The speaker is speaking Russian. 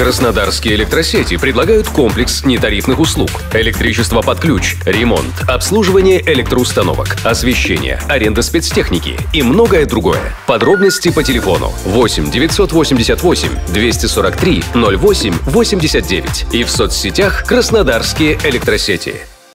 Краснодарские электросети предлагают комплекс нетарифных услуг. Электричество под ключ, ремонт, обслуживание электроустановок, освещение, аренда спецтехники и многое другое. Подробности по телефону 8 988 243 08 89 и в соцсетях Краснодарские электросети.